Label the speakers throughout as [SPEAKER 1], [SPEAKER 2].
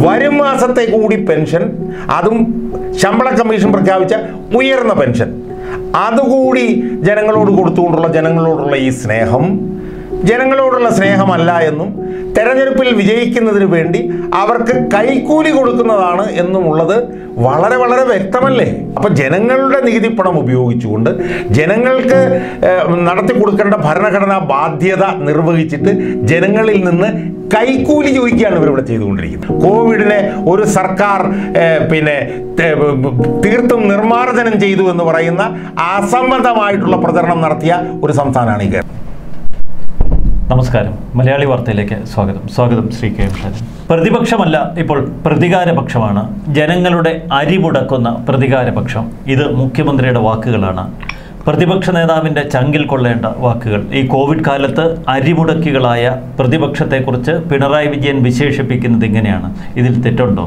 [SPEAKER 1] വരും മാസത്തെ കൂടി പെൻഷൻ അതും ശമ്പള കമ്മീഷൻ പ്രഖ്യാപിച്ച ഉയർന്ന പെൻഷൻ. അതുകൂടി ജനങ്ങളോട് കൊടുത്തുകൊണ്ടുള്ള ജനങ്ങളോടുള്ള ഈ സ്നേഹം ജനങ്ങളോടുള്ള സ്നേഹമല്ല എന്നും തെരഞ്ഞെടുപ്പിൽ വിജയിക്കുന്നതിന് വേണ്ടി അവർക്ക് കൈക്കൂലി കൊടുക്കുന്നതാണ് എന്നുമുള്ളത് വളരെ വളരെ വ്യക്തമല്ലേ? അപ്പൊ ജനങ്ങളുടെ നികുതി പണം ഉപയോഗിച്ചുകൊണ്ട് ജനങ്ങൾക്ക് നടത്തി കൊടുക്കേണ്ട ഭരണഘടനാ ബാധ്യത നിർവഹിച്ചിട്ട് ജനങ്ങളിൽ നിന്ന് കൈക്കൂലി ചോദിക്കുകയാണ് ഇവരിവിടെ ചെയ്തുകൊണ്ടിരിക്കുന്നത്. കോവിഡിനെ ഒരു സർക്കാർ പിന്നെ തീർത്തും നിർമ്മാർജനം ചെയ്തു എന്ന് പറയുന്ന അസംബന്ധമായിട്ടുള്ള പ്രചരണം നടത്തിയ ഒരു സംസ്ഥാനമാണ് ഈ കേരളം.
[SPEAKER 2] നമസ്കാരം. മലയാളി വാർത്തയിലേക്ക് സ്വാഗതം. സ്വാഗതം ശ്രീ കെ എം ഷാജൻ പ്രതിപക്ഷമല്ല ഇപ്പോൾ പ്രതികാരപക്ഷമാണ്. ജനങ്ങളുടെ അരിമുടക്കുന്ന പ്രതികാരപക്ഷം. ഇത് മുഖ്യമന്ത്രിയുടെ വാക്കുകളാണ്. പ്രതിപക്ഷ നേതാവിന്റെ ചങ്കിൽ കൊള്ളേണ്ട വാക്കുകൾ. ഈ കോവിഡ് കാലത്ത് അരിമുടക്കികളായ പ്രതിപക്ഷത്തെക്കുറിച്ച് പിണറായി വിജയൻ വിശേഷിപ്പിക്കുന്നത് ഇങ്ങനെയാണ്. ഇതിൽ തെറ്റുണ്ടോ?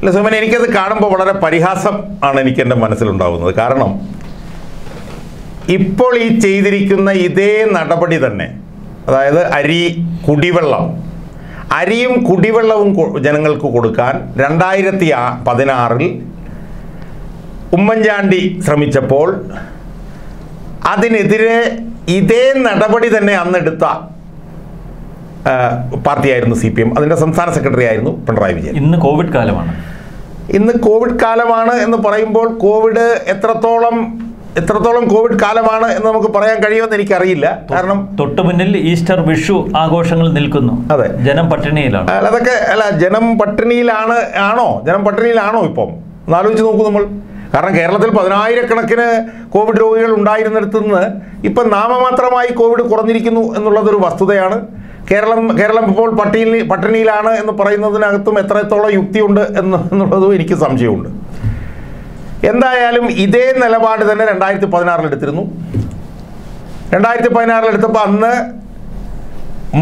[SPEAKER 1] അല്ല സുമൻ എനിക്കത് കാണുമ്പോൾ വളരെ പരിഹാസം ആണ് എനിക്ക് എന്റെ മനസ്സിലുണ്ടാകുന്നത് കാരണം ഇപ്പോൾ ഈ ചെയ്തിരിക്കുന്ന ഇതേ നടപടി തന്നെ അതായത് അരി കുടിവെള്ളം. അരിയും കുടിവെള്ളവും ജനങ്ങൾക്ക് കൊടുക്കാൻ രണ്ടായിരത്തി പതിനാറിൽ ഉമ്മൻചാണ്ടി ശ്രമിച്ചപ്പോൾ അതിനെതിരെ ഇതേ നടപടി തന്നെ അന്നെടുത്ത പാർട്ടിയായിരുന്നു സി പി എം. അതിന്റെ സംസ്ഥാന സെക്രട്ടറി ആയിരുന്നു പിണറായി വിജയൻ.
[SPEAKER 2] ഇന്ന് കോവിഡ് കാലമാണ്.
[SPEAKER 1] ഇന്ന് കോവിഡ് കാലമാണ് എന്ന് പറയുമ്പോൾ കോവിഡ് എത്രത്തോളം എത്രത്തോളം കോവിഡ് കാലമാണ് എന്ന് നമുക്ക് പറയാൻ കഴിയുമെന്ന് എനിക്കറിയില്ല. കാരണം
[SPEAKER 2] തൊട്ടു മുന്നിൽ ഈസ്റ്റർ വിഷു ആഘോഷങ്ങൾ നിൽക്കുന്നു.
[SPEAKER 1] അതെ.
[SPEAKER 2] ജനം പട്ടിണിയിലാണ്.
[SPEAKER 1] അല്ല, അതൊക്കെ അല്ല ജനം പട്ടിണിയിലാണ് ആണോ? ജനം പട്ടിണിയിലാണോ ഇപ്പം? എന്നാലോചിച്ച് നോക്കൂ നമ്മൾ. കാരണം കേരളത്തിൽ പതിനായിരക്കണക്കിന് കോവിഡ് രോഗികൾ ഉണ്ടായിരുന്നിടത്തു നിന്ന് ഇപ്പം നാമമാത്രമായി കോവിഡ് കുറഞ്ഞിരിക്കുന്നു എന്നുള്ളതൊരു വസ്തുതയാണ്. കേരളം കേരളം ഇപ്പോൾ പട്ടിയിൽ പട്ടിണിയിലാണ് എന്ന് പറയുന്നതിനകത്തും എത്രത്തോളം യുക്തിയുണ്ട് എന്ന് എന്നുള്ളതും എനിക്ക് സംശയമുണ്ട്. എന്തായാലും ഇതേ നിലപാട് തന്നെ രണ്ടായിരത്തി പതിനാറിൽ എടുത്തിരുന്നു. രണ്ടായിരത്തി പതിനാറിൽ എടുത്തപ്പോൾ അന്ന്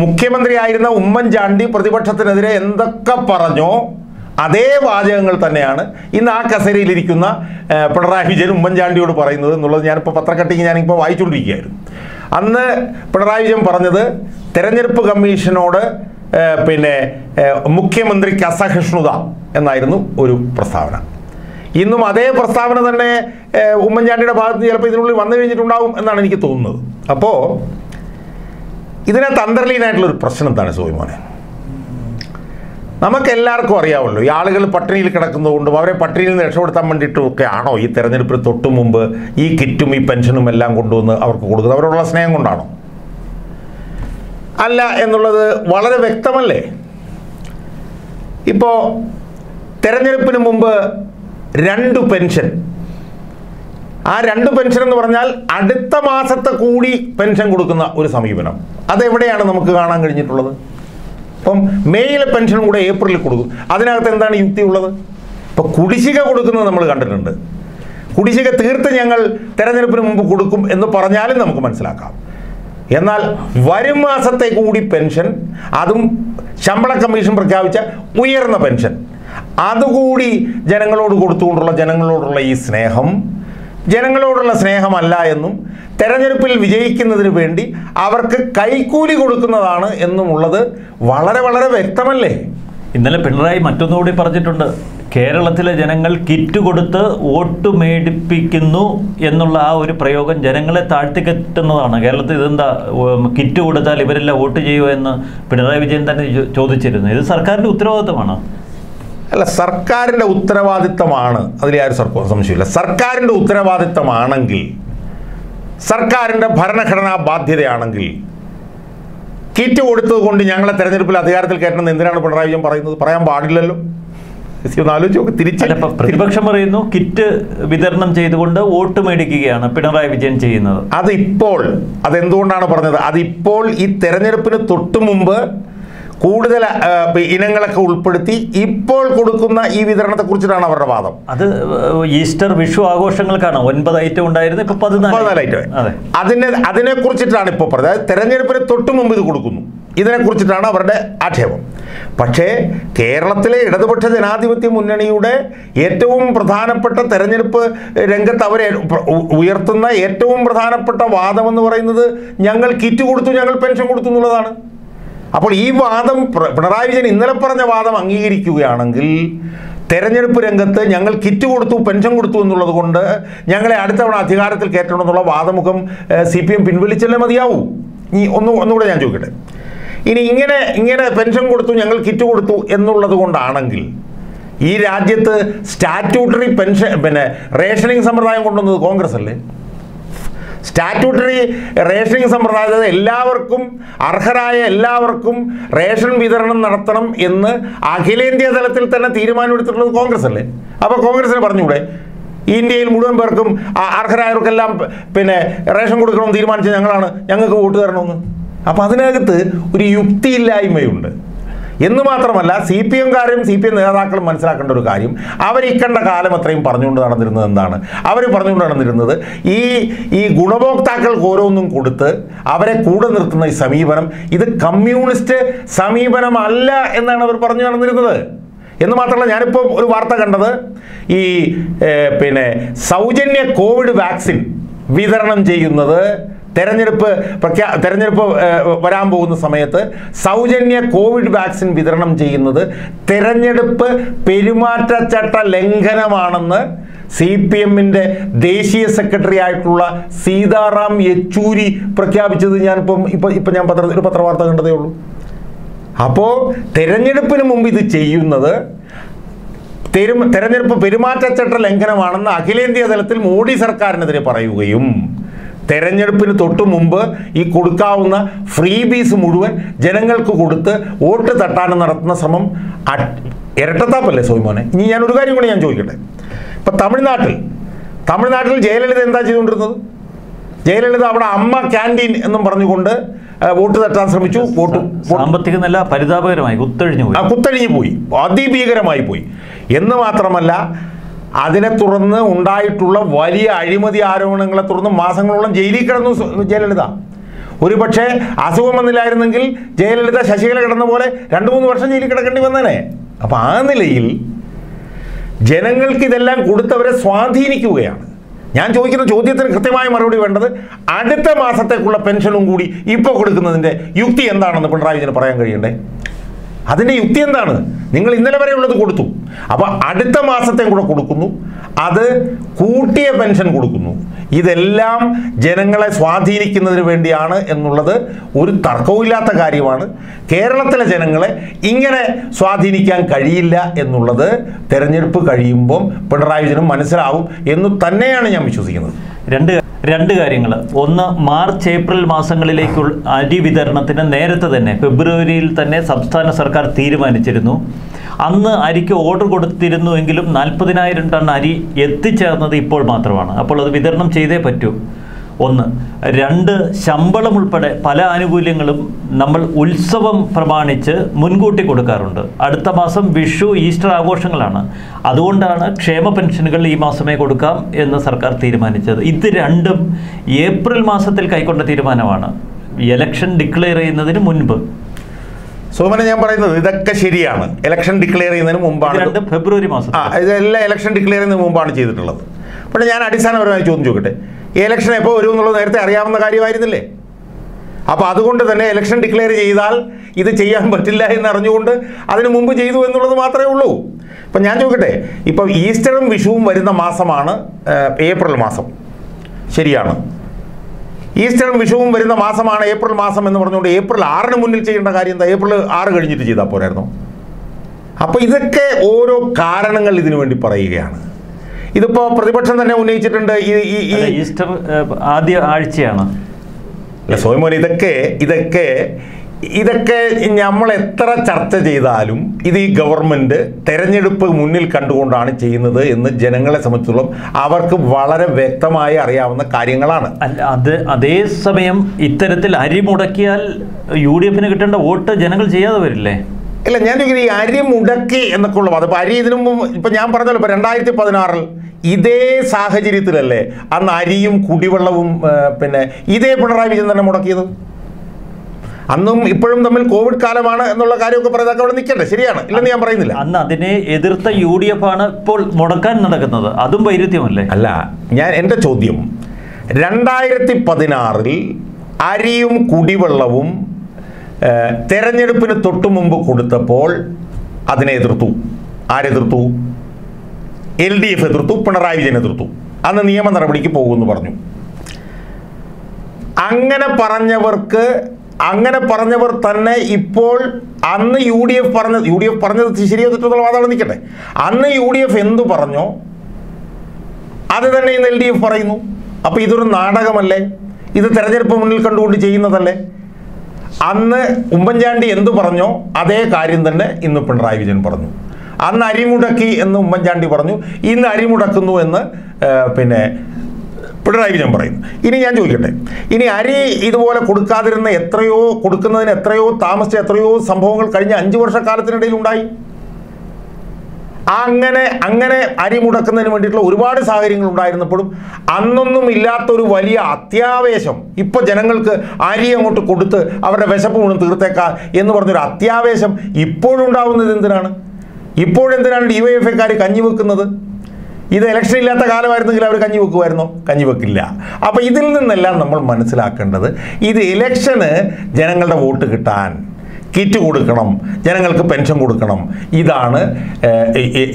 [SPEAKER 1] മുഖ്യമന്ത്രിയായിരുന്ന ഉമ്മൻചാണ്ടി പ്രതിപക്ഷത്തിനെതിരെ എന്തൊക്കെ പറഞ്ഞോ അതേ വാചകങ്ങൾ തന്നെയാണ് ഇന്ന് ആ കസേരയിലിരിക്കുന്ന പിണറായി വിജയൻ ഉമ്മൻചാണ്ടിയോട് പറയുന്നത് എന്നുള്ളത് ഞാനിപ്പോൾ പത്രക്കട്ടിങ് ഞാനിപ്പോൾ വായിച്ചുകൊണ്ടിരിക്കുകയായിരുന്നു. അന്ന് പിണറായി വിജയൻ പറഞ്ഞത് തെരഞ്ഞെടുപ്പ് കമ്മീഷനോട് പിന്നെ മുഖ്യമന്ത്രിക്ക് അസഹിഷ്ണുത എന്നായിരുന്നു ഒരു പ്രസ്താവന. ഇന്നും അതേ പ്രസ്താവന തന്നെ ഉമ്മൻചാണ്ടിയുടെ ഭാഗത്ത് ചിലപ്പോൾ ഇതിനുള്ളിൽ വന്നു കഴിഞ്ഞിട്ടുണ്ടാവും എന്നാണ് എനിക്ക് തോന്നുന്നത്. അപ്പോൾ ഇതിനെ തന്ത്രലീനായിട്ടുള്ളൊരു പ്രശ്നം എന്താണ് സോയിമോനെ നമുക്ക് എല്ലാവർക്കും അറിയാമല്ലോ ഈ ആളുകൾ പട്ടിണിയിൽ കിടക്കുന്നതുകൊണ്ടും അവരെ പട്ടിണിയിൽ നിന്ന് രക്ഷപ്പെടുത്താൻ വേണ്ടിയിട്ടും ഒക്കെ ആണോ ഈ തെരഞ്ഞെടുപ്പിന് തൊട്ടു മുമ്പ് ഈ കിറ്റും ഈ പെൻഷനും എല്ലാം കൊണ്ടുവന്ന് അവർക്ക് കൊടുക്കുന്നത്? അവരോടുള്ള സ്നേഹം കൊണ്ടാണോ? അല്ല എന്നുള്ളത് വളരെ വ്യക്തമല്ലേ? ഇപ്പോൾ തെരഞ്ഞെടുപ്പിന് മുമ്പ് രണ്ട് പെൻഷൻ. ആ രണ്ട് പെൻഷൻ എന്ന് പറഞ്ഞാൽ അടുത്ത മാസത്തെ കൂടി പെൻഷൻ കൊടുക്കുന്ന ഒരു സമീപനം. അതെവിടെയാണ് നമുക്ക് കാണാൻ കഴിഞ്ഞിട്ടുള്ളത്? അപ്പം മെയ്യിലെ പെൻഷനും കൂടെ ഏപ്രിലിൽ കൊടുക്കും. അതിനകത്ത് എന്താണ് യുക്തി ഉള്ളത്? ഇപ്പം കുടിശ്ശിക കൊടുക്കുന്നത് നമ്മൾ കണ്ടിട്ടുണ്ട്. കുടിശ്ശിക തീർത്ത് ഞങ്ങൾ തെരഞ്ഞെടുപ്പിന് മുമ്പ് കൊടുക്കും എന്ന് പറഞ്ഞാലും നമുക്ക് മനസ്സിലാക്കാം. എന്നാൽ വരും മാസത്തെ കൂടി പെൻഷൻ അതും ശമ്പള കമ്മീഷൻ പ്രഖ്യാപിച്ച ഉയർന്ന പെൻഷൻ. അതുകൂടി ജനങ്ങളോട് കൊടുത്തുകൊണ്ടുള്ള ജനങ്ങളോടുള്ള ഈ സ്നേഹം ജനങ്ങളോടുള്ള സ്നേഹമല്ല എന്നും തെരഞ്ഞെടുപ്പിൽ വിജയിക്കുന്നതിന് വേണ്ടി അവർക്ക് കൈക്കൂലി കൊടുക്കുന്നതാണ് എന്നുമുള്ളത് വളരെ വളരെ വ്യക്തമല്ലേ?
[SPEAKER 2] ഇന്നലെ പിണറായി മറ്റൊന്നുകൂടി പറഞ്ഞിട്ടുണ്ട്. കേരളത്തിലെ ജനങ്ങൾ കിറ്റ് കൊടുത്ത് വോട്ട് മേടിപ്പിക്കുന്നു എന്നുള്ള ആ ഒരു പ്രയോഗം ജനങ്ങളെ താഴ്ത്തിക്കെട്ടുന്നതാണ് കേരളത്തിൽ ഇതെന്താ കിറ്റ് കൊടുത്താൽ ഇവരെല്ലാം വോട്ട് ചെയ്യുമോ എന്ന് പിണറായി വിജയൻ തന്നെ ചോദിച്ചിരുന്നു. ഇത് സർക്കാരിന്റെ ഉത്തരവാദിത്തമാണ്.
[SPEAKER 1] അല്ല സർക്കാരിന്റെ ഉത്തരവാദിത്തമാണ്. അതിൽ ആരും സർക്കാർ സംശയമില്ല സർക്കാരിന്റെ ഉത്തരവാദിത്തമാണെങ്കിൽ സർക്കാരിന്റെ ഭരണഘടനാ ബാധ്യതയാണെങ്കിൽ കിറ്റ് കൊടുത്തത് കൊണ്ട് ഞങ്ങളെ തെരഞ്ഞെടുപ്പിൽ അധികാരത്തിൽ കയറ്റണമെന്ന് എന്തിനാണ് പിണറായി വിജയൻ പറയുന്നത്? പറയാൻ പാടില്ലല്ലോ.
[SPEAKER 2] പ്രതിപക്ഷം പറയുന്നു കിറ്റ് വിതരണം ചെയ്തുകൊണ്ട് വോട്ട് മേടിക്കുകയാണ് പിണറായി വിജയൻ ചെയ്യുന്നത്.
[SPEAKER 1] അതിപ്പോൾ അതെന്തുകൊണ്ടാണ് പറഞ്ഞത്? അതിപ്പോൾ ഈ തെരഞ്ഞെടുപ്പിന് തൊട്ടു മുമ്പ് കൂടുതൽ ഇനങ്ങളൊക്കെ ഉൾപ്പെടുത്തി ഇപ്പോൾ കൊടുക്കുന്ന ഈ വിതരണത്തെ കുറിച്ചിട്ടാണ് അവരുടെ വാദം.
[SPEAKER 2] അത് ഈസ്റ്റർ വിഷു ആഘോഷങ്ങൾക്കാണ്. ഒൻപത് ഐറ്റം ഉണ്ടായിരുന്നു ഇപ്പൊ പതിനാല്
[SPEAKER 1] ഐറ്റം.
[SPEAKER 2] അതെ.
[SPEAKER 1] അതിനെ അതിനെ കുറിച്ചിട്ടാണ് ഇപ്പോൾ പറഞ്ഞത്. അതായത് തെരഞ്ഞെടുപ്പിന് തൊട്ട് മുമ്പ് ഇത് കൊടുക്കുന്നു. ഇതിനെ കുറിച്ചിട്ടാണ് അവരുടെ ആക്ഷേപം. പക്ഷേ കേരളത്തിലെ ഇടതുപക്ഷ ജനാധിപത്യ മുന്നണിയുടെ ഏറ്റവും പ്രധാനപ്പെട്ട തെരഞ്ഞെടുപ്പ് രംഗത്ത് അവരെ ഉയർത്തുന്ന ഏറ്റവും പ്രധാനപ്പെട്ട വാദം എന്ന് പറയുന്നത് ഞങ്ങൾ കിറ്റ് കൊടുത്തു ഞങ്ങൾ പെൻഷൻ കൊടുത്തു എന്നുള്ളതാണ്. അപ്പോൾ ഈ വാദം പിണറായി വിജയൻ ഇന്നലെ പറഞ്ഞ വാദം അംഗീകരിക്കുകയാണെങ്കിൽ തെരഞ്ഞെടുപ്പ് രംഗത്ത് ഞങ്ങൾ കിറ്റ് കൊടുത്തു പെൻഷൻ കൊടുത്തു എന്നുള്ളത് കൊണ്ട് ഞങ്ങളെ അടുത്തവണ അധികാരത്തിൽ കയറ്റണമെന്നുള്ള വാദമുഖം സി പി എം പിൻവലിച്ചല്ലേ മതിയാവൂ? ഈ ഒന്ന് ഒന്നുകൂടെ ഞാൻ ചോദിക്കട്ടെ. ഇനി ഇങ്ങനെ ഇങ്ങനെ പെൻഷൻ കൊടുത്തു ഞങ്ങൾ കിറ്റ് കൊടുത്തു എന്നുള്ളത് കൊണ്ടാണെങ്കിൽ ഈ രാജ്യത്ത് സ്റ്റാറ്റ്യൂട്ടറി പെൻഷൻ പിന്നെ റേഷനിങ് സമ്പ്രദായം കൊണ്ടുവന്നത് കോൺഗ്രസ് അല്ലേ സ്റ്റാറ്റ്യൂട്ടറി റേഷനിങ് സമ്പ്രദായത്തിൽ എല്ലാവർക്കും അർഹരായ എല്ലാവർക്കും റേഷൻ വിതരണം നടത്തണം എന്ന് അഖിലേന്ത്യാ തലത്തിൽ തന്നെ തീരുമാനമെടുത്തിട്ടുള്ളത് കോൺഗ്രസ് അല്ലേ? അപ്പോൾ കോൺഗ്രസിന് പറഞ്ഞുകൂടെ? ഇന്ത്യയിൽ മുഴുവൻ പേർക്കും അർഹരായവർക്കെല്ലാം പിന്നെ റേഷൻ കൊടുക്കണമെന്ന് തീരുമാനിച്ച ഞങ്ങളാണ്. ഞങ്ങൾക്ക് വോട്ട് തരണമെന്ന്. അപ്പോൾ അതിനകത്ത് ഒരു യുക്തിയില്ലായ്മയുണ്ട്. എന്ന് മാത്രമല്ല സി പി എംകാരും സി പി എം നേതാക്കളും മനസ്സിലാക്കേണ്ട ഒരു കാര്യം. അവർ ഇക്കണ്ട കാലം അത്രയും പറഞ്ഞുകൊണ്ട് നടന്നിരുന്നത് എന്താണ്? അവർ പറഞ്ഞുകൊണ്ട് നടന്നിരുന്നത് ഈ ഈ ഗുണഭോക്താക്കൾക്ക് ഓരോന്നും കൊടുത്ത് അവരെ കൂടെ നിർത്തുന്ന ഈ സമീപനം ഇത് കമ്മ്യൂണിസ്റ്റ് സമീപനമല്ല എന്നാണ് അവർ പറഞ്ഞു നടന്നിരുന്നത്. എന്ന് മാത്രമല്ല ഞാനിപ്പോൾ ഒരു വാർത്ത കണ്ടത്. ഈ പിന്നെ സൗജന്യ കോവിഡ് വാക്സിൻ വിതരണം ചെയ്യുന്നത് തെരഞ്ഞെടുപ്പ് പ്രഖ്യാ തെരഞ്ഞെടുപ്പ് വരാൻ പോകുന്ന സമയത്ത് സൗജന്യ കോവിഡ് വാക്സിൻ വിതരണം ചെയ്യുന്നത് തെരഞ്ഞെടുപ്പ് പെരുമാറ്റച്ചട്ട ലംഘനമാണെന്ന് സി പി എമ്മിന്റെ ദേശീയ സെക്രട്ടറി ആയിട്ടുള്ള സീതാറാം യെച്ചൂരി പ്രഖ്യാപിച്ചത് ഞാനിപ്പം ഇപ്പം ഇപ്പം ഞാൻ പത്ര ഒരു പത്രവാർത്ത കണ്ടതേ ഉള്ളൂ. അപ്പോൾ തെരഞ്ഞെടുപ്പിന് മുമ്പ് ഇത് ചെയ്യുന്നത് തെരു തെരഞ്ഞെടുപ്പ് പെരുമാറ്റച്ചട്ട ലംഘനമാണെന്ന് അഖിലേന്ത്യാ തലത്തിൽ മോഡി സർക്കാരിനെതിരെ പറയുകയും തെരഞ്ഞെടുപ്പിന് തൊട്ടു മുമ്പ് ഈ കൊടുക്കാവുന്ന ഫ്രീ ബീസ് മുഴുവൻ ജനങ്ങൾക്ക് കൊടുത്ത് വോട്ട് തട്ടാനും നടത്തുന്ന ശ്രമം ഇരട്ടത്താപ്പല്ലേ സോയിമോനെ? ഇനി ഞാൻ ഒരു കാര്യം കൂടി ഞാൻ ചോദിക്കട്ടെ. ഇപ്പം തമിഴ്നാട്ടിൽ തമിഴ്നാട്ടിൽ ജയലളിത എന്താ ചെയ്തുകൊണ്ടിരുന്നത്? ജയലളിത അവിടെ അമ്മ ക്യാന്റീൻ എന്നും പറഞ്ഞുകൊണ്ട് വോട്ട് തട്ടാൻ ശ്രമിച്ചു. വോട്ട്
[SPEAKER 2] സാമ്പത്തിക നില പരിതാപകരമായി കുത്തഴിഞ്ഞു പോയി
[SPEAKER 1] ആ കുത്തഴിഞ്ഞു പോയി അതിഭീകരമായി പോയി. എന്ന് മാത്രമല്ല അതിനെ തുടർന്ന് ഉണ്ടായിട്ടുള്ള വലിയ അഴിമതി ആരോപണങ്ങളെ തുടർന്ന് മാസങ്ങളോളം ജയിലിൽ കിടന്നു ജയലളിത. ഒരു പക്ഷേ അസുഖം വന്നില്ലായിരുന്നെങ്കിൽ ജയലളിത ശശികല കിടന്ന പോലെ രണ്ട് മൂന്ന് വർഷം ജയിലിൽ കിടക്കേണ്ടി വന്നേനെ. അപ്പം ആ നിലയിൽ ജനങ്ങൾക്ക് ഇതെല്ലാം കൊടുത്തവരെ സ്വാധീനിക്കുകയാണ്. ഞാൻ ചോദിക്കുന്ന ചോദ്യത്തിന് കൃത്യമായ മറുപടി വേണ്ടത് അടുത്ത മാസത്തേക്കുള്ള പെൻഷനും കൂടി ഇപ്പോൾ കൊടുക്കുന്നതിന്റെ യുക്തി എന്താണെന്ന് പിണറായി വിജയന് പറയാൻ കഴിയണ്ടേ? അതിന്റെ യുക്തി എന്താണ്? നിങ്ങൾ ഇന്നലെ വരെ ഉള്ളത് കൊടുത്തു. അപ്പോൾ അടുത്ത മാസത്തെ കൂടെ കൊടുക്കുന്നു. അത് കൂട്ടിയ പെൻഷൻ കൊടുക്കുന്നു. ഇതെല്ലാം ജനങ്ങളെ സ്വാധീനിക്കുന്നതിന് വേണ്ടിയാണ് എന്നുള്ളത് ഒരു തർക്കവുമില്ലാത്ത കാര്യമാണ്. കേരളത്തിലെ ജനങ്ങളെ ഇങ്ങനെ സ്വാധീനിക്കാൻ കഴിയില്ല എന്നുള്ളത് തെരഞ്ഞെടുപ്പ് കഴിയുമ്പം പിണറായി വിജയനും മനസ്സിലാവും എന്ന് തന്നെയാണ് ഞാൻ വിശ്വസിക്കുന്നത്.
[SPEAKER 2] രണ്ട് രണ്ട് കാര്യങ്ങൾ ഒന്ന് മാർച്ച് ഏപ്രിൽ മാസങ്ങളിലേക്കുള്ള അരി വിതരണത്തിന് നേരത്തെ തന്നെ ഫെബ്രുവരിയിൽ തന്നെ സംസ്ഥാന സർക്കാർ തീരുമാനിച്ചിരുന്നു. അന്ന് അരിക്ക് ഓർഡർ കൊടുത്തിരുന്നുവെങ്കിലും നാൽപ്പതിനായിരം ടൺ അരി എത്തിച്ചേർന്നത് ഇപ്പോൾ മാത്രമാണ്. അപ്പോൾ അത് വിതരണം ചെയ്തേ പറ്റൂ. ഒന്ന്. രണ്ട് ശമ്പളം ഉൾപ്പെടെ പല ആനുകൂല്യങ്ങളും നമ്മൾ ഉത്സവം പ്രമാണിച്ച് മുൻകൂട്ടി കൊടുക്കാറുണ്ട്. അടുത്ത മാസം വിഷു ഈസ്റ്റർ ആഘോഷങ്ങളാണ്. അതുകൊണ്ടാണ് ക്ഷേമ പെൻഷനുകൾ ഈ മാസമേ കൊടുക്കാം എന്ന് സർക്കാർ തീരുമാനിച്ചത്. ഇത് രണ്ടും ഏപ്രിൽ മാസത്തിൽ കൈക്കൊണ്ട തീരുമാനമാണ്. ഇലക്ഷൻ ഡിക്ലെയർ ചെയ്യുന്നതിന് മുൻപ്.
[SPEAKER 1] സോമന ഞാൻ പറയുന്നത് ഇതൊക്കെ ശരിയാണ്. ഇലക്ഷൻ ഡിക്ലെയർ ചെയ്യുന്നതിന് മുമ്പാണ്
[SPEAKER 2] ഫെബ്രുവരി മാസം
[SPEAKER 1] ആ ഇതെല്ലാം ഇലക്ഷൻ ഡിക്ലെയർ ചെയ്യുന്നതിന് മുമ്പാണ് ചെയ്തിട്ടുള്ളത്. പക്ഷേ ഞാൻ അടിസ്ഥാനപരമായി ചോദ്യം ചോദിക്കട്ടെ ഈ ഇലക്ഷൻ എപ്പോൾ വരും എന്നുള്ളത് നേരത്തെ അറിയാവുന്ന കാര്യമായിരുന്നില്ലേ? അപ്പോൾ അതുകൊണ്ട് തന്നെ ഇലക്ഷൻ ഡിക്ലെയർ ചെയ്താൽ ഇത് ചെയ്യാൻ പറ്റില്ല എന്ന് അറിഞ്ഞുകൊണ്ട് അതിന് മുമ്പ് ചെയ്തു എന്നുള്ളത് മാത്രമേ ഉള്ളൂ. ഇപ്പം ഞാൻ ചോദിക്കട്ടെ ഇപ്പം ഈസ്റ്ററും വിഷുവും വരുന്ന മാസമാണ് ഏപ്രിൽ മാസം. ശരിയാണ്. ഈസ്റ്ററും വിഷുവും വരുന്ന മാസമാണ് ഏപ്രിൽ മാസം എന്ന് പറഞ്ഞുകൊണ്ട് ഏപ്രിൽ ആറിന് മുന്നിൽ ചെയ്യേണ്ട കാര്യം എന്താ? ഏപ്രിൽ ആറ് കഴിഞ്ഞിട്ട് ചെയ്താൽ പോരായിരുന്നു? അപ്പോൾ ഇതൊക്കെ ഓരോ കാരണങ്ങൾ ഇതിനു വേണ്ടി പറയുകയാണ്. ഇതിപ്പോൾ പ്രതിപക്ഷം തന്നെ ഉന്നയിച്ചിട്ടുണ്ട്
[SPEAKER 2] ഈസ്റ്റർ ആദ്യ ആഴ്ചയാണ്.
[SPEAKER 1] സോയ്മോൻ ഇതൊക്കെ ഇതൊക്കെ ഇതൊക്കെ നമ്മൾ എത്ര ചർച്ച ചെയ്താലും ഇത് ഈ ഗവൺമെന്റ് തെരഞ്ഞെടുപ്പ് മുന്നിൽ കണ്ടുകൊണ്ടാണ് ചെയ്യുന്നത് എന്ന് ജനങ്ങളെ സംബന്ധിച്ചോളം അവർക്ക് വളരെ വ്യക്തമായി അറിയാവുന്ന കാര്യങ്ങളാണ്.
[SPEAKER 2] അല്ല അത് അതേസമയം ഇത്തരത്തിൽ അരി മുടക്കിയാൽ യു ഡി എഫിന് കിട്ടേണ്ട വോട്ട് ജനങ്ങൾ ചെയ്യാതെ വരില്ലേ?
[SPEAKER 1] ഇല്ല ഞാൻ ചോദിക്കുന്നത് ഈ അരി മുടക്കി എന്നൊക്കെ ഉള്ള ഇപ്പം അരി ഇതിനു മുമ്പ് ഇപ്പം ഞാൻ പറഞ്ഞല്ലോ ഇപ്പം രണ്ടായിരത്തി പതിനാറിൽ ഇതേ സാഹചര്യത്തിലല്ലേ അന്ന് അരിയും കുടിവെള്ളവും പിന്നെ ഇതേ പിണറായി വിജയൻ തന്നെ മുടക്കിയത്? അന്നും ഇപ്പോഴും തമ്മിൽ കോവിഡ് കാലമാണ് എന്നുള്ള കാര്യമൊക്കെ പറയുന്നതൊക്കെ അവിടെ നിൽക്കട്ടെ ശരിയാണ്. ഇല്ലെന്ന് ഞാൻ പറയുന്നില്ല.
[SPEAKER 2] അന്ന് അതിനെ എതിർത്ത യു ഡി എഫ് ആണ് ഇപ്പോൾ മുടക്കാൻ നടക്കുന്നത്. അതും വൈരുദ്ധ്യമല്ലേ?
[SPEAKER 1] അല്ല ഞാൻ എന്റെ ചോദ്യം. രണ്ടായിരത്തി പതിനാറിൽ അരിയും കുടിവെള്ളവും തെരഞ്ഞെടുപ്പിന് തൊട്ടു മുമ്പ് കൊടുത്തപ്പോൾ അതിനെ എതിർത്തു. ആരെതിർത്തു എൽ ഡി എഫ് എതിർത്തു പിണറായി വിജയൻ എതിർത്തു. അന്ന് നിയമ നടപടിക്ക് പോകുമെന്ന് പറഞ്ഞു. അങ്ങനെ പറഞ്ഞവർക്ക് അങ്ങനെ പറഞ്ഞവർ തന്നെ ഇപ്പോൾ അന്ന് യു ഡി എഫ് പറഞ്ഞ യു ഡി എഫ് പറഞ്ഞത് ശരിയോ തെറ്റുള്ള വാദമാണ് നിൽക്കട്ടെ. അന്ന് യു ഡി എഫ് എന്തു പറഞ്ഞോ അത് തന്നെ ഇന്ന് എൽ ഡി എഫ് പറയുന്നു. അപ്പോൾ ഇതൊരു നാടകമല്ലേ? ഇത് തെരഞ്ഞെടുപ്പ് മുന്നിൽ കണ്ടുകൊണ്ട് ചെയ്യുന്നതല്ലേ? അന്ന് ഉമ്മൻചാണ്ടി എന്തു പറഞ്ഞോ? അതേ കാര്യം തന്നെ ഇന്ന് പിണറായി വിജയൻ പറഞ്ഞു. അന്ന് അരിമുടക്കി എന്ന് ഉമ്മൻചാണ്ടി പറഞ്ഞു. ഇന്ന് അരിമുടക്കുന്നു എന്ന് പിന്നെ പിണറായി വിജയൻ പറയുന്നു. ഇനി ഞാൻ ചോദിക്കട്ടെ. ഇനി അരി ഇതുപോലെ കൊടുക്കാതിരുന്ന എത്രയോ കൊടുക്കുന്നതിന് എത്രയോ താമസിച്ച എത്രയോ സംഭവങ്ങൾ കഴിഞ്ഞ അഞ്ച് വർഷക്കാലത്തിനിടയിൽ ഉണ്ടായി. അങ്ങനെ അങ്ങനെ അരി മുടക്കുന്നതിന് വേണ്ടിയിട്ടുള്ള ഒരുപാട് സാഹചര്യങ്ങൾ ഉണ്ടായിരുന്നപ്പോഴും അന്നൊന്നും ഇല്ലാത്തൊരു വലിയ അത്യാവേശം ഇപ്പൊ ജനങ്ങൾക്ക് അരി അങ്ങോട്ട് കൊടുത്ത് അവരുടെ വിശപ്പ് മുഴുവൻ തീർത്തേക്കാ എന്ന് പറഞ്ഞൊരു അത്യാവേശം ഇപ്പോഴുണ്ടാവുന്നത് എന്തിനാണ്? ഇപ്പോഴെന്തിനാണ് ഡി വൈ എഫ് എക്കാർ കഞ്ഞി വെക്കുന്നത്? ഇത് ഇലക്ഷൻ ഇല്ലാത്ത കാലമായിരുന്നെങ്കിൽ അവർ കഞ്ഞി വെക്കുമായിരുന്നോ? കഞ്ഞി വെക്കില്ല. അപ്പോൾ ഇതിൽ നിന്നെല്ലാം നമ്മൾ മനസ്സിലാക്കേണ്ടത് ഇത് ഇലക്ഷന് ജനങ്ങളുടെ വോട്ട് കിട്ടാൻ കിറ്റ് കൊടുക്കണം ജനങ്ങൾക്ക് പെൻഷൻ കൊടുക്കണം. ഇതാണ്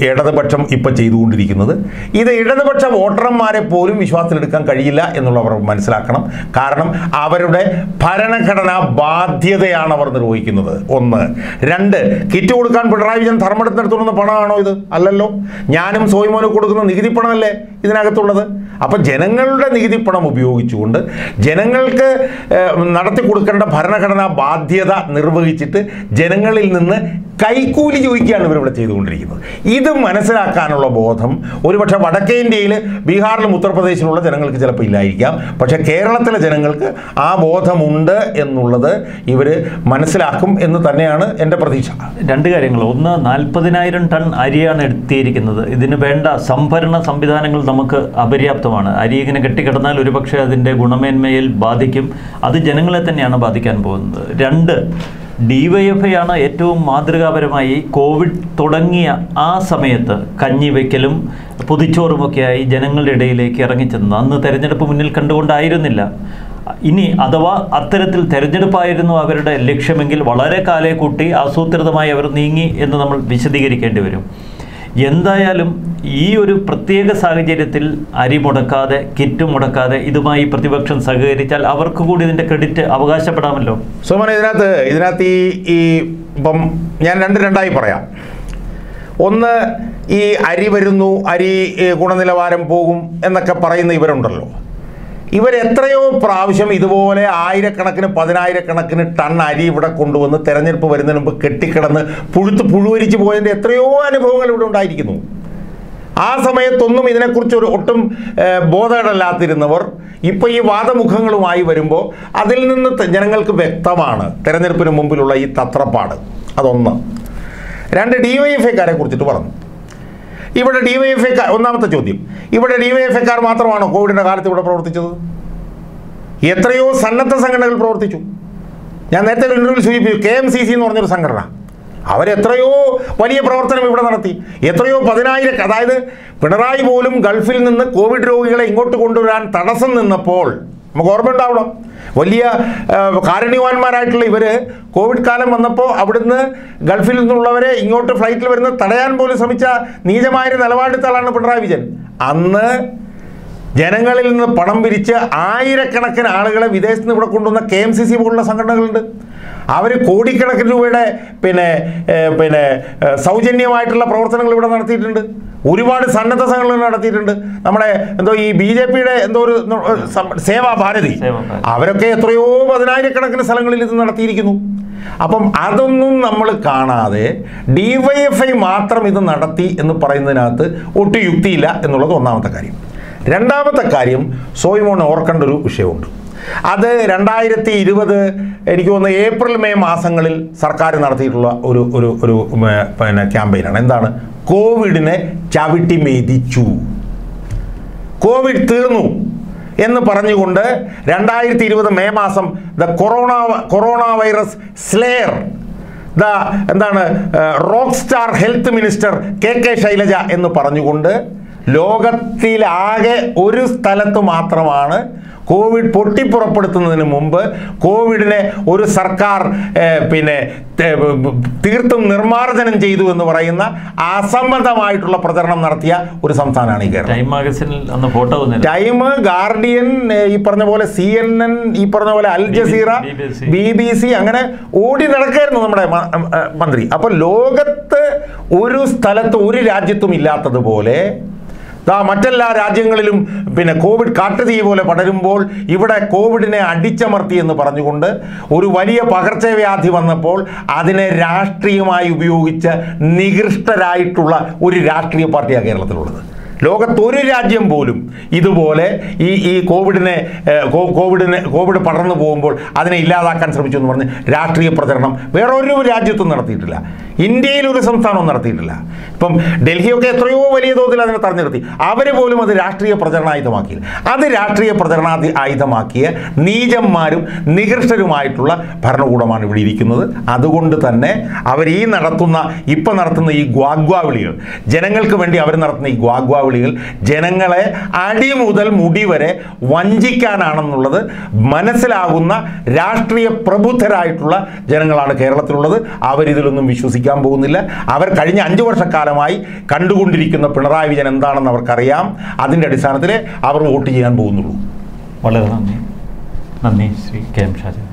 [SPEAKER 1] ഇടതുപക്ഷം ഇപ്പം ചെയ്തുകൊണ്ടിരിക്കുന്നത്. ഇത് ഇടതുപക്ഷ വോട്ടർമാരെ പോലും വിശ്വാസത്തിലെടുക്കാൻ കഴിയില്ല എന്നുള്ളവർ മനസ്സിലാക്കണം. കാരണം അവരുടെ ഭരണഘടനാ ബാധ്യതയാണ് അവർ നിർവഹിക്കുന്നത്. ഒന്ന്. രണ്ട് കിറ്റ് കൊടുക്കാൻ പിണറായി വിജയൻ ധർമ്മടത്തിനടുത്തുള്ള പണമാണോ ഇത്? അല്ലല്ലോ. ഞാനും സോയിമോനും കൊടുക്കുന്ന നികുതി പണമല്ലേ ഇതിനകത്തുള്ളത്? അപ്പം ജനങ്ങളുടെ നികുതി പണം ഉപയോഗിച്ചുകൊണ്ട് ജനങ്ങൾക്ക് നടത്തി കൊടുക്കേണ്ട ഭരണഘടനാ ബാധ്യത നിർവഹിച്ചിട്ട് ജനങ്ങളിൽ നിന്ന് കൈക്കൂലി ചോദിക്കുകയാണ് ഇവരിവിടെ ചെയ്തുകൊണ്ടിരിക്കുന്നത്. ഇത് മനസ്സിലാക്കാനുള്ള ബോധം ഒരുപക്ഷെ വടക്കേ ഇന്ത്യയിൽ ബീഹാറിലും ഉത്തർപ്രദേശിലുള്ള ജനങ്ങൾക്ക് ചിലപ്പോൾ ഇല്ലായിരിക്കാം. പക്ഷേ കേരളത്തിലെ ജനങ്ങൾക്ക് ആ ബോധമുണ്ട് എന്നുള്ളത് ഇവർ മനസ്സിലാക്കും എന്ന് തന്നെയാണ് എന്റെ പ്രതീക്ഷ.
[SPEAKER 2] രണ്ട് കാര്യങ്ങൾ. ഒന്ന് നാൽപ്പതിനായിരം ടൺ അരിയാണ് എത്തിയിരിക്കുന്നത് ഇതിന് വേണ്ട സംഭരണ സംവിധാനങ്ങൾ നമുക്ക് അപര്യാപ്തമാണ്. അരി ഇങ്ങനെ കെട്ടിക്കിടന്നാൽ ഒരുപക്ഷെ അതിന്റെ ഗുണമേന്മയിൽ ബാധിക്കും. അത് ജനങ്ങളെ തന്നെയാണ് ബാധിക്കാൻ പോകുന്നത്. രണ്ട് ഡിവൈഎഫ്ഐ ആണ് ഏറ്റവും മാതൃകാപരമായി കോവിഡ് തുടങ്ങിയ ആ സമയത്ത് കഞ്ഞി പുതിച്ചോറുമൊക്കെയായി പൊതിച്ചോറുമൊക്കെയായി ജനങ്ങളുടെ ഇടയിലേക്ക് ഇറങ്ങിച്ചെന്നത്. അന്ന് തെരഞ്ഞെടുപ്പ് മുന്നിൽ കണ്ടുകൊണ്ടായിരുന്നില്ല. ഇനി അഥവാ അത്തരത്തിൽ തെരഞ്ഞെടുപ്പായിരുന്നു അവരുടെ ലക്ഷ്യമെങ്കിൽ വളരെ കാലേ കൂട്ടി ആസൂത്രിതമായി അവർ നീങ്ങി എന്ന് നമ്മൾ വിശദീകരിക്കേണ്ടി വരും. എന്തായാലും ഈ ഒരു പ്രത്യേക സാഹചര്യത്തിൽ അരി മുടക്കാതെ കിറ്റ് മുടക്കാതെ ഇതുമായി പ്രതിപക്ഷം സഹകരിച്ചാൽ അവർക്ക് കൂടി ഇതിന്റെ ക്രെഡിറ്റ് അവകാശപ്പെടാമല്ലോ.
[SPEAKER 1] സോമൻ ഇതിനകത്ത് ഇതിനകത്ത് ഈ ഈ ഇപ്പം ഞാൻ രണ്ട് രണ്ടായി പറയാം. ഒന്ന് ഈ അരി വരുന്നു അരി ഗുണനിലവാരം പോകും എന്നൊക്കെ പറയുന്ന ഇവരുണ്ടല്ലോ. ഇവർ എത്രയോ പ്രാവശ്യം ഇതുപോലെ ആയിരക്കണക്കിന് പതിനായിരക്കണക്കിന് ടൺ അരി ഇവിടെ കൊണ്ടുവന്ന് തെരഞ്ഞെടുപ്പ് വരുന്നതിന് മുമ്പ് കെട്ടിക്കിടന്ന് പുഴുത്ത് പുഴുവരിച്ച് പോയതിന്റെ എത്രയോ അനുഭവങ്ങൾ ഇവിടെ ഉണ്ടായിരിക്കുന്നു. ആ സമയത്തൊന്നും ഇതിനെക്കുറിച്ച് ഒരു ഒട്ടും ഏഹ്, ബോധവടല്ലാതിരുന്നവർ ഇപ്പോൾ ഈ വാദമുഖങ്ങളുമായി വരുമ്പോൾ അതിൽ നിന്ന് ജനങ്ങൾക്ക് വ്യക്തമാണ് തെരഞ്ഞെടുപ്പിന് മുമ്പിലുള്ള ഈ തത്രപ്പാട്. അതൊന്ന്. രണ്ട് ഡി വൈ എഫ് ഐക്കാരെ കുറിച്ചിട്ട് പറഞ്ഞു. ഇവിടെ ഡി വൈ എഫ് ഐക്കാർ ഒന്നാമത്തെ ചോദ്യം. ഇവിടെ ഡി വൈ എഫ് ഐക്കാർ മാത്രമാണോ കോവിഡിന്റെ കാലത്ത് ഇവിടെ പ്രവർത്തിച്ചത്? എത്രയോ സന്നദ്ധ സംഘടനകൾ പ്രവർത്തിച്ചു. ഞാൻ നേരത്തെ ഒരു ഇന്റർവ്യൂ സൂചിപ്പിച്ചു കെ എം സി സി എന്ന് പറഞ്ഞൊരു സംഘടന. അവരെത്രയോ വലിയ പ്രവർത്തനം ഇവിടെ നടത്തി. എത്രയോ പതിനായിരം അതായത് പിണറായി പോലും ഗൾഫിൽ നിന്ന് കോവിഡ് രോഗികളെ ഇങ്ങോട്ട് കൊണ്ടുവരാൻ തടസ്സം നിന്നപ്പോൾ നമുക്ക് ഓർമ്മയുണ്ടാവണം വലിയ ആ, ഇവർ കോവിഡ് കാലം വന്നപ്പോൾ അവിടുന്ന് ഗൾഫിൽ നിന്നുള്ളവരെ ഇങ്ങോട്ട് ഫ്ലൈറ്റിൽ വരുന്ന തടയാൻ പോലും ശ്രമിച്ച നീചമായൊരു നിലപാടെടുത്താളാണ് പിണറായി വിജയൻ. അന്ന് ജനങ്ങളിൽ നിന്ന് പണം പിരിച്ച് ആയിരക്കണക്കിന് ആളുകളെ വിദേശത്ത് നിന്ന് ഇവിടെ കൊണ്ടുവന്ന കെ എം സി സി പോലുള്ള സംഘടനകളുണ്ട്. അവർ കോടിക്കണക്കിന് രൂപയുടെ പിന്നെ പിന്നെ സൗജന്യമായിട്ടുള്ള പ്രവർത്തനങ്ങൾ ഇവിടെ നടത്തിയിട്ടുണ്ട്. ഒരുപാട് സന്നദ്ധ സംഘടനകൾ നടത്തിയിട്ടുണ്ട്. നമ്മുടെ എന്തോ ഈ ബി ജെ പിയുടെ എന്തോ ഒരു സേവാ ഭാരതി.
[SPEAKER 2] സേവാഭാരതി.
[SPEAKER 1] അവരൊക്കെ എത്രയോ പതിനായിരക്കണക്കിന് സ്ഥലങ്ങളിൽ ഇത് നടത്തിയിരിക്കുന്നു. അപ്പം അതൊന്നും നമ്മൾ കാണാതെ ഡിവൈഎഫ്ഐ മാത്രം ഇത് നടത്തി എന്ന് പറയുന്നതിനകത്ത് ഒട്ടും യുക്തിയില്ല എന്നുള്ളത് ഒന്നാമത്തെ കാര്യം. രണ്ടാമത്തെ കാര്യം സോയിമോൺ ഓർക്കേണ്ട ഒരു വിഷയമുണ്ട്. അത് രണ്ടായിരത്തി ഇരുപത് എനിക്ക് തോന്നുന്നു ഏപ്രിൽ മെയ് മാസങ്ങളിൽ സർക്കാർ നടത്തിയിട്ടുള്ള ഒരു ഒരു ഒരു പിന്നെ ക്യാമ്പയിനാണ്. എന്താണ്? കോവിഡിനെ ചവിട്ടി മെതിച്ചു. കോവിഡ് തീർന്നു എന്ന് പറഞ്ഞുകൊണ്ട് രണ്ടായിരത്തി ഇരുപത് മെയ് മാസം the corona corona virus slayer the എന്താണ് rock star health minister K K Shailaja എന്ന് പറഞ്ഞുകൊണ്ട് ലോകത്തിലാകെ ഒരു സ്ഥലത്ത് മാത്രമാണ് കോവിഡ് പൊട്ടിപ്പുറപ്പെടുത്തുന്നതിന് മുമ്പ് കോവിഡിനെ ഒരു സർക്കാർ പിന്നെ തീർത്തും നിർമ്മാർജനം ചെയ്തു എന്ന് പറയുന്ന അസംബന്ധമായിട്ടുള്ള പ്രചരണം നടത്തിയ ഒരു സംസ്ഥാനമാണ് ഈ കേരളം.
[SPEAKER 2] ടൈം മാഗസിനിൽ അന്ന് ഫോട്ടോ
[SPEAKER 1] ടൈം ഗാർഡിയൻ ഈ പറഞ്ഞ പോലെ സി എൻ എൻ ഈ പറഞ്ഞ പോലെ Al Jazeera. B B C. അങ്ങനെ ഓടി നടക്കായിരുന്നു നമ്മുടെ മന്ത്രി. അപ്പൊ ലോകത്ത് ഒരു സ്ഥലത്ത് ഒരു രാജ്യത്തും ഇല്ലാത്തതുപോലെ ദാ മറ്റെല്ലാ രാജ്യങ്ങളിലും പിന്നെ കോവിഡ് കാട്ടുതീ പോലെ പടരുമ്പോൾ ഇവിടെ കോവിഡിനെ അടിച്ചമർത്തി എന്ന് പറഞ്ഞുകൊണ്ട് ഒരു വലിയ പകർച്ചവ്യാധി വന്നപ്പോൾ അതിനെ രാഷ്ട്രീയമായി ഉപയോഗിച്ച് നികൃഷ്ടരായിട്ടുള്ള ഒരു രാഷ്ട്രീയ പാർട്ടിയാണ് കേരളത്തിലുള്ളത്. ലോകത്തൊരു രാജ്യം പോലും ഇതുപോലെ ഈ ഈ കോവിഡിനെ കോവിഡിനെ കോവിഡ് പടർന്നു പോകുമ്പോൾ അതിനെ ഇല്ലാതാക്കാൻ ശ്രമിച്ചു എന്ന് പറഞ്ഞ് രാഷ്ട്രീയ പ്രചരണം വേറൊരു രാജ്യത്തും നടത്തിയിട്ടില്ല. ഇന്ത്യയിൽ ഒരു സംസ്ഥാനവും നടത്തിയിട്ടില്ല. ഇപ്പം ഡൽഹിയൊക്കെ എത്രയോ വലിയ തോതിൽ അതിനെ തെരഞ്ഞെടുത്തി അവർ പോലും അത് രാഷ്ട്രീയ പ്രചരണായുധമാക്കിയില്ല. അത് രാഷ്ട്രീയ പ്രചരണാധി ആയുധമാക്കിയ നീചന്മാരും നികൃഷ്ടരുമായിട്ടുള്ള ഭരണകൂടമാണ് ഇവിടെ ഇരിക്കുന്നത്. അതുകൊണ്ട് തന്നെ അവർ ഈ നടത്തുന്ന ഇപ്പം നടത്തുന്ന ഈ ഗ്വാഗ്വാവിളികൾ ജനങ്ങൾക്ക് വേണ്ടി അവർ നടത്തുന്ന ഈ ഗ്വാഗ്വാവിളികൾ ജനങ്ങളെ അടി മുതൽ മുടി വരെ വഞ്ചിക്കാനാണെന്നുള്ളത് മനസ്സിലാകുന്ന രാഷ്ട്രീയ പ്രബുദ്ധരായിട്ടുള്ള ജനങ്ങളാണ് കേരളത്തിലുള്ളത്. അവരിതിലൊന്നും വിശ്വസിക്കാൻ പോകുന്നില്ല. അവർ കഴിഞ്ഞ അഞ്ച് വർഷക്കാലമായി കണ്ടുകൊണ്ടിരിക്കുന്ന പിണറായി വിജയൻ എന്താണെന്ന് അവർക്കറിയാം. അതിന്റെ അടിസ്ഥാനത്തിൽ അവർ വോട്ട് ചെയ്യാൻ പോകുന്നുള്ളൂ.
[SPEAKER 2] വളരെ നന്ദി. നന്ദി ശ്രീ കെ എം ഷാജൻ